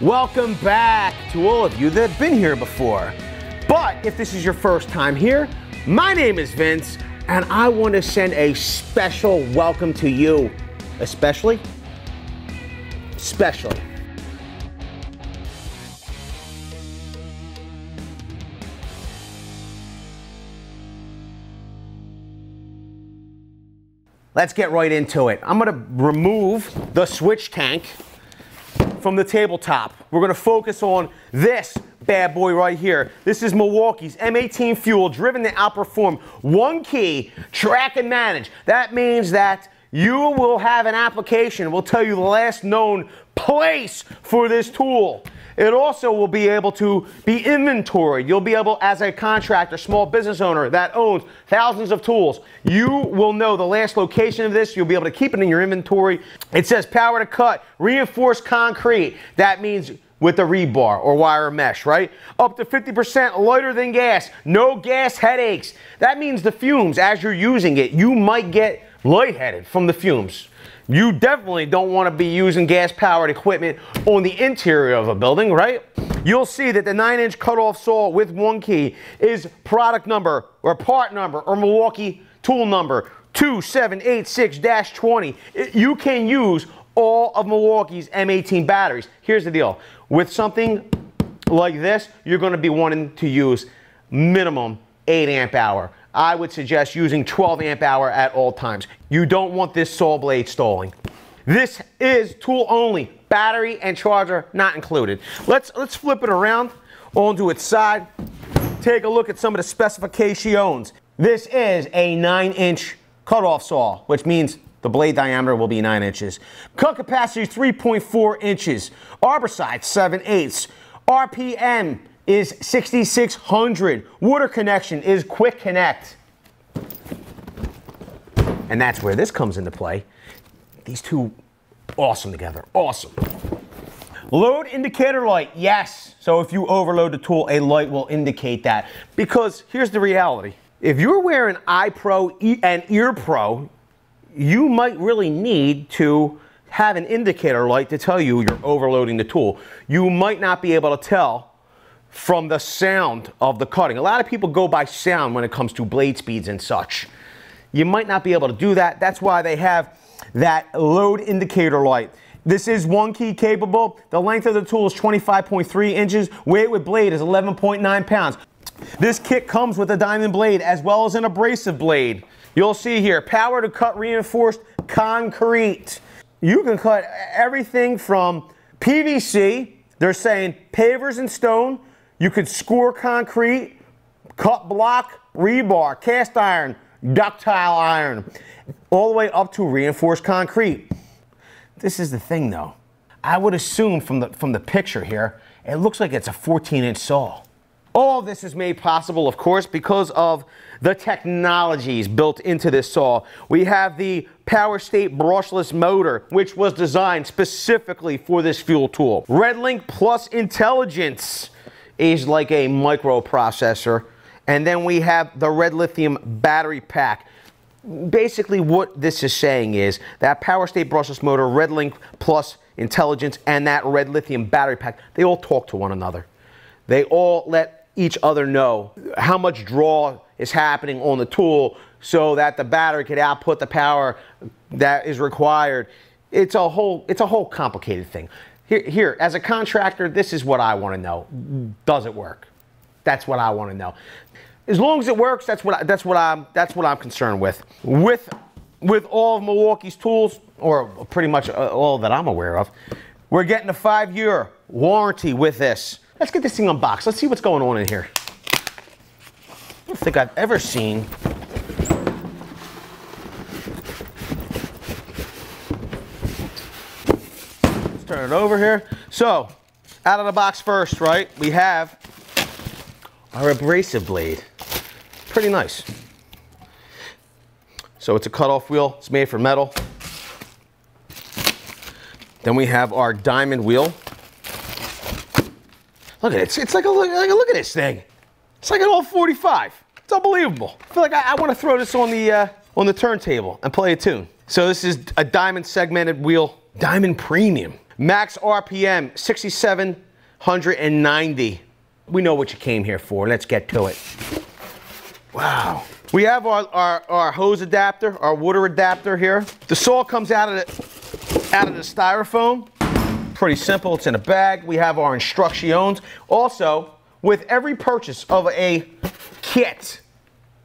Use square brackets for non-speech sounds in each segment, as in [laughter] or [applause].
Welcome back to all of you that have been here before. But if this is your first time here, my name is Vince, and I want to send a special welcome to you, especially, especially. Let's get right into it. I'm gonna remove the switch tank from the tabletop. We're gonna focus on this bad boy right here. This is Milwaukee's M18 Fuel, driven to outperform. One key, track and manage. That means that you will have an application, will tell you the last known place for this tool. It also will be able to be inventoried. You'll be able, as a contractor, small business owner that owns thousands of tools, you will know the last location of this. You'll be able to keep it in your inventory. It says power to cut, reinforced concrete. That means with the rebar or wire mesh, right? Up to 50% lighter than gas. No gas headaches. That means the fumes, as you're using it, you might get lightheaded from the fumes. You definitely don't want to be using gas powered equipment on the interior of a building, right? You'll see that the 9 inch cutoff saw with one key is product number or part number or Milwaukee tool number 2786 20. You can use all of Milwaukee's M18 batteries. Here's the deal with something like this, you're going to be wanting to use minimum 8 amp hour. I would suggest using 12 amp hour at all times. You don't want this saw blade stalling. This is tool only, battery and charger not included. Let's, let's flip it around onto its side. Take a look at some of the specifications. This is a 9 inch cutoff saw, which means the blade diameter will be 9 inches. Cut capacity 3.4 inches. Arbor size 7 eighths. RPM is 6600. Water connection is quick connect. And that's where this comes into play. These two awesome together. Awesome. Load indicator light, yes. So if you overload the tool, a light will indicate that. Because here's the reality. If you're wearing eye pro and ear pro, you might really need to have an indicator light to tell you you're overloading the tool. You might not be able to tell from the sound of the cutting. A lot of people go by sound when it comes to blade speeds and such. You might not be able to do that. That's why they have that load indicator light. This is one key capable. The length of the tool is 25.3 inches. Weight with blade is 11.9 pounds. This kit comes with a diamond blade as well as an abrasive blade. You'll see here, power to cut reinforced concrete. You can cut everything from PVC, they're saying pavers and stone, you could score concrete, cut block, rebar, cast iron, ductile iron, all the way up to reinforced concrete. This is the thing though. I would assume from the, from the picture here, it looks like it's a 14 inch saw. All this is made possible, of course, because of the technologies built into this saw. We have the Power State brushless motor, which was designed specifically for this fuel tool. RedLink Plus Intelligence is like a microprocessor. And then we have the red lithium battery pack. Basically what this is saying is that Power State brushless motor, RedLink Plus Intelligence, and that red lithium battery pack, they all talk to one another. They all let each other know how much draw is happening on the tool so that the battery could output the power that is required. It's a whole, it's a whole complicated thing. Here, here, as a contractor, this is what I want to know. Does it work? That's what I want to know. As long as it works, that's what I, that's what I'm that's what I'm concerned with. With with all of Milwaukee's tools, or pretty much uh, all that I'm aware of, we're getting a five-year warranty with this. Let's get this thing unboxed. Let's see what's going on in here. I don't think I've ever seen it over here. So, out of the box first, right, we have our abrasive blade. Pretty nice. So it's a cutoff wheel, it's made for metal. Then we have our diamond wheel. Look at it, it's, it's like, a, like a, look at this thing. It's like an old 45. It's unbelievable. I feel like I, I want to throw this on the, uh, on the turntable and play a tune. So this is a diamond segmented wheel, diamond premium. Max RPM 6790. We know what you came here for. Let's get to it. Wow. We have our, our, our hose adapter, our water adapter here. The saw comes out of the, out of the styrofoam. Pretty simple, it's in a bag. We have our instructions. Also, with every purchase of a kit,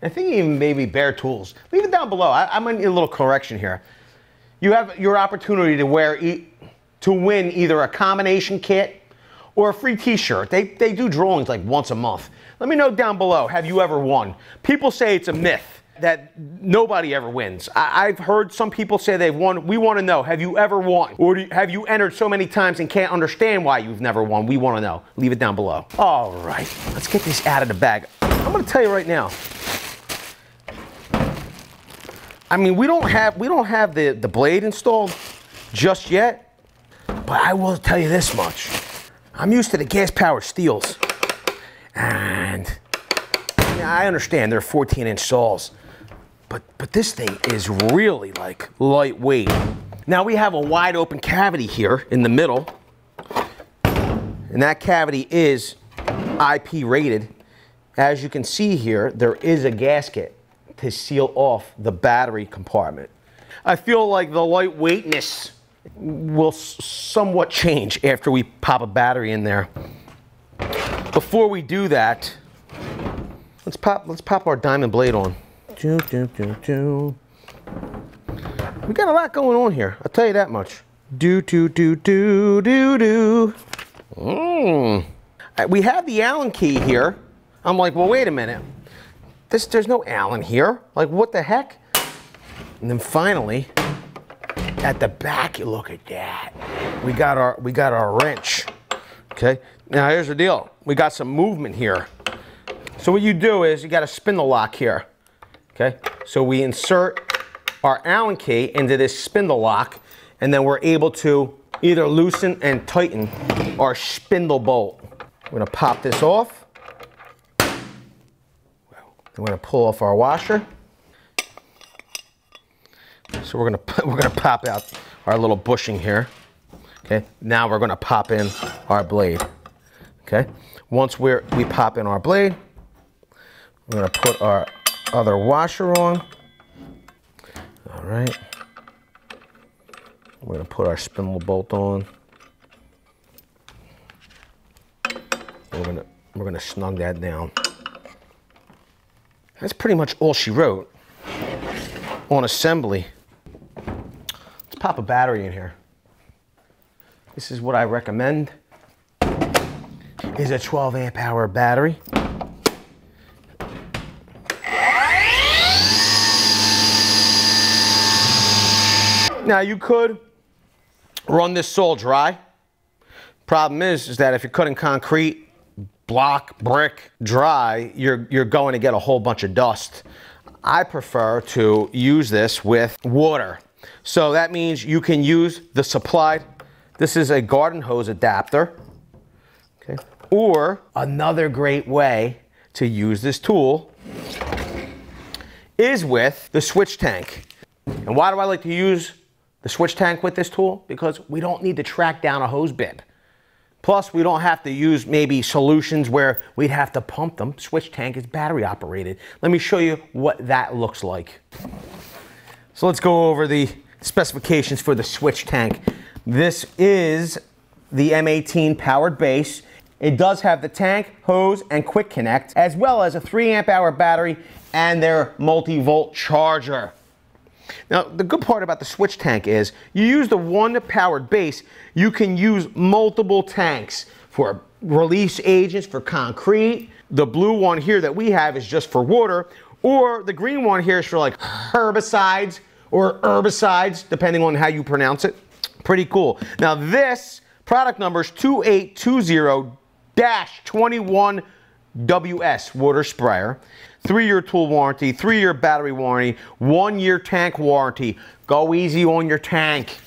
I think even maybe bare tools, leave it down below. I, I might need a little correction here. You have your opportunity to wear, to win either a combination kit or a free t-shirt. They, they do drawings like once a month. Let me know down below, have you ever won? People say it's a myth that nobody ever wins. I, have heard some people say they've won. We want to know, have you ever won? Or you, have you entered so many times and can't understand why you've never won? We want to know. Leave it down below. All right, let's get this out of the bag. I'm going to tell you right now. I mean, we don't have we don't have the, the blade installed just yet, but I will tell you this much. I'm used to the gas powered Stihls. And yeah, I understand they're 14 inch saws, but, but this thing is really like lightweight. Now we have a wide open cavity here in the middle, and that cavity is IP rated. As you can see here, there is a gasket to seal off the battery compartment. I feel like the lightweightness will somewhat change after we pop a battery in there. Before we do that, let's pop let's pop our diamond blade on. We got a lot going on here. I'll tell you that much. Do do do do do do. Mm. We have the Allen key here. I'm like, well, wait a minute. This there's no Allen here. Like, what the heck? And then finally, at the back, you look at that. We got our we got our wrench. Okay. Now here's the deal. We got some movement here. So what you do is you got a spindle lock here. Okay. So we insert our Allen key into this spindle lock, and then we're able to either loosen and tighten our spindle bolt. We're gonna pop this off. We're gonna pull off our washer. So we're gonna [laughs] we're gonna pop out our little bushing here. Okay. Now we're gonna pop in our blade. Okay. Once we're we pop in our blade, we're gonna put our other washer on. All right. We're gonna put our spindle bolt on. We're gonna we're gonna snug that down. That's pretty much all she wrote on assembly pop a battery in here. This is what I recommend. Is a 12 amp hour battery. Now you could run this saw dry. Problem is, is that if you're cutting concrete, block, brick, dry, you're, you're going to get a whole bunch of dust. I prefer to use this with water. So that means you can use the supplied, this is a garden hose adapter, okay? Or another great way to use this tool is with the switch tank. And why do I like to use the switch tank with this tool? Because we don't need to track down a hose bib. Plus, we don't have to use maybe solutions where we'd have to pump them. Switch tank is battery operated. Let me show you what that looks like. So let's go over the specifications for the switch tank. This is the M18 powered base. It does have the tank, hose, and quick connect, as well as a 3 amp hour battery and their multi-volt charger. Now, the good part about the switch tank is you use the one powered base, you can use multiple tanks for release agents for concrete. The blue one here that we have is just for water, or the green one here is for like herbicides, or herbicides, depending on how you pronounce it. Pretty cool. Now this product number is 2820-21WS water sprayer. Three-year tool warranty, three-year battery warranty, one-year tank warranty. Go easy on your tank.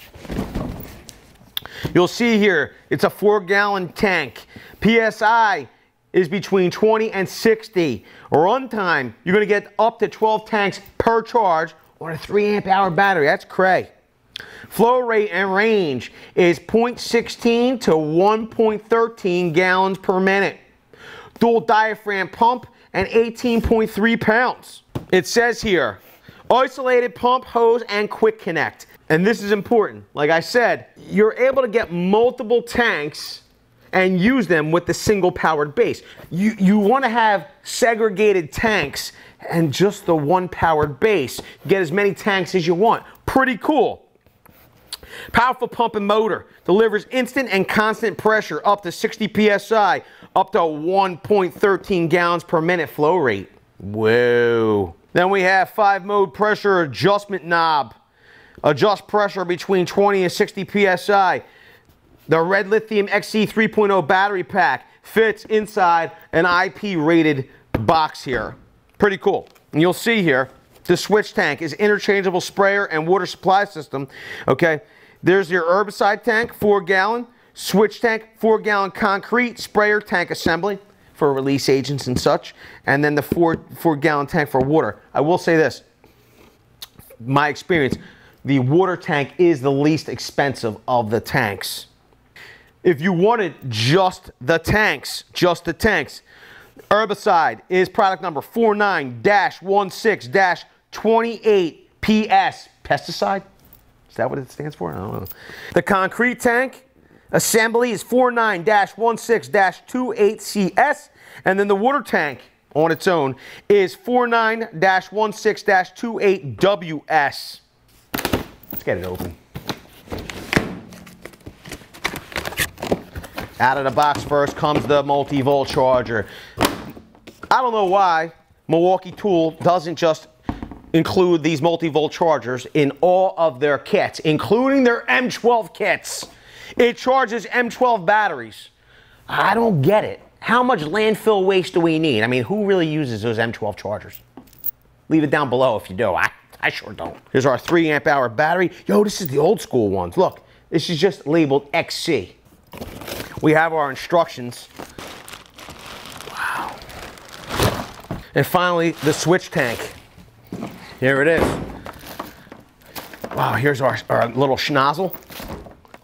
You'll see here, it's a four-gallon tank. PSI is between 20 and 60. Runtime, you're gonna get up to 12 tanks per charge on a 3 amp hour battery. That's cray. Flow rate and range is 0.16 to 1.13 gallons per minute. Dual diaphragm pump and 18.3 pounds. It says here, isolated pump, hose, and quick connect. And this is important. Like I said, you're able to get multiple tanks and use them with the single powered base. You, you want to have segregated tanks and just the one powered base. Get as many tanks as you want. Pretty cool. Powerful pump and motor delivers instant and constant pressure up to 60 psi, up to 1.13 gallons per minute flow rate. Whoa. Then we have five mode pressure adjustment knob. Adjust pressure between 20 and 60 psi. The red lithium XC 3.0 battery pack fits inside an IP rated box here. Pretty cool. And you'll see here, the switch tank is interchangeable sprayer and water supply system. Okay, there's your herbicide tank, four gallon, switch tank, four gallon concrete, sprayer tank assembly for release agents and such, and then the four, four gallon tank for water. I will say this, my experience, the water tank is the least expensive of the tanks. If you wanted just the tanks, just the tanks, herbicide is product number 49-16-28PS. Pesticide? Is that what it stands for? I don't know. The concrete tank assembly is 49-16-28CS. And then the water tank on its own is 49-16-28WS. Let's get it open. Out of the box first comes the multi-volt charger. I don't know why Milwaukee Tool doesn't just include these multi-volt chargers in all of their kits, including their M12 kits. It charges M12 batteries. I don't get it. How much landfill waste do we need? I mean, who really uses those M12 chargers? Leave it down below if you do. I, I sure don't. Here's our 3 amp hour battery. Yo, this is the old school ones. Look, this is just labeled XC. We have our instructions. Wow. And finally, the switch tank. Here it is. Wow, here's our, our little schnozzle.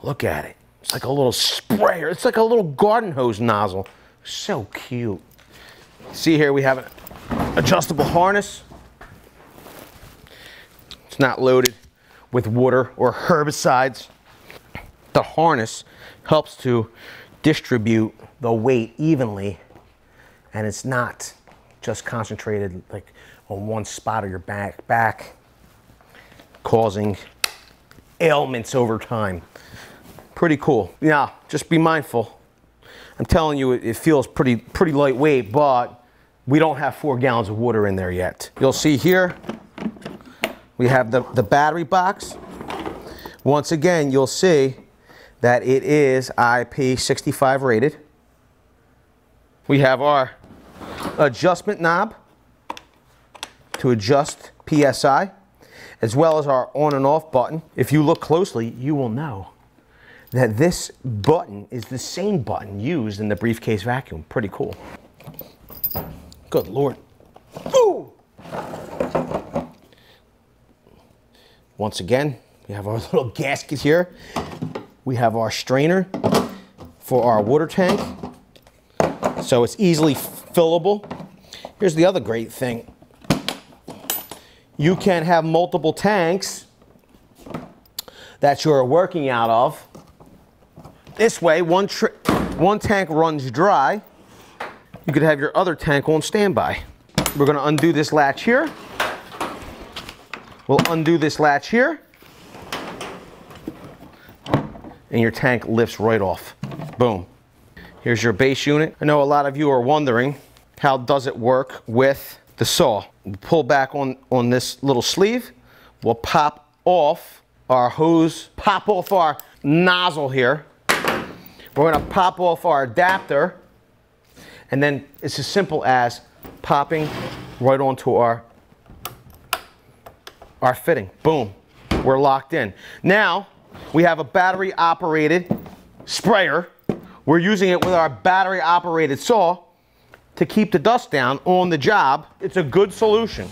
Look at it. It's like a little sprayer. It's like a little garden hose nozzle. So cute. See here, we have an adjustable harness. It's not loaded with water or herbicides. The harness helps to distribute the weight evenly and it's not just concentrated like on one spot of your back, back causing ailments over time. Pretty cool. Now, just be mindful. I'm telling you, it, feels pretty, pretty lightweight, but we don't have four gallons of water in there yet. You'll see here, we have the, the battery box. Once again, you'll see that it is IP65 rated. We have our adjustment knob to adjust PSI, as well as our on and off button. If you look closely, you will know that this button is the same button used in the briefcase vacuum. Pretty cool. Good Lord. Ooh! Once again, we have our [laughs] little gasket here. We have our strainer for our water tank. So it's easily fillable. Here's the other great thing. You can have multiple tanks that you're working out of. This way, one, one tank runs dry. You could have your other tank on standby. We're gonna undo this latch here. We'll undo this latch here and your tank lifts right off. Boom. Here's your base unit. I know a lot of you are wondering how does it work with the saw. We'll pull back on, on this little sleeve. We'll pop off our hose, pop off our nozzle here. We're gonna pop off our adapter and then it's as simple as popping right onto our, our fitting. Boom, we're locked in. Now, we have a battery operated sprayer. We're using it with our battery operated saw to keep the dust down on the job. It's a good solution.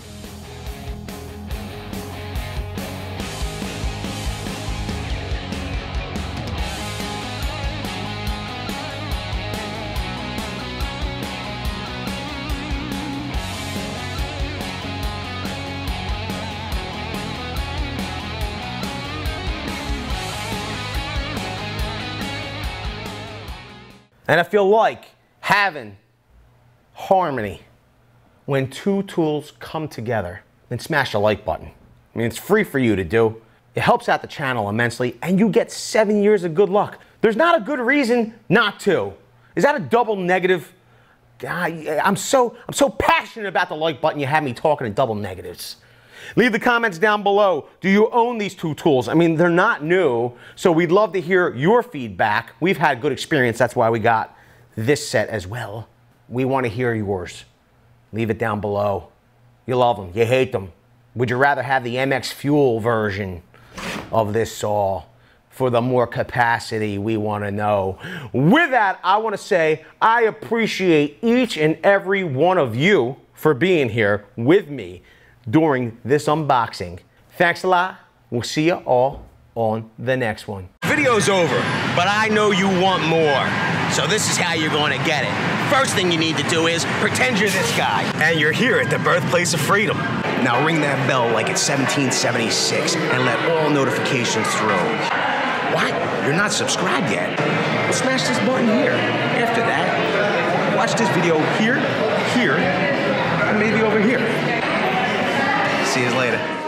And I feel like having harmony when two tools come together, then smash the like button. I mean, it's free for you to do. It helps out the channel immensely, and you get seven years of good luck. There's not a good reason not to. Is that a double negative? I'm so I'm so passionate about the like button. You have me talking in double negatives. Leave the comments down below. Do you own these two tools? I mean, they're not new, so we'd love to hear your feedback. We've had good experience. That's why we got this set as well. We want to hear yours. Leave it down below. You love them. You hate them. Would you rather have the MX Fuel version of this saw? for the more capacity we want to know. With that, I want to say I appreciate each and every one of you for being here with me during this unboxing. Thanks a lot. We'll see you all on the next one. Video's over, but I know you want more. So this is how you're going to get it. First thing you need to do is pretend you're this guy. And you're here at the birthplace of freedom. Now ring that bell like it's 1776 and let all notifications through. What? You're not subscribed yet? Well, smash this button here. After that, watch this video here, here, and maybe over here. See you later.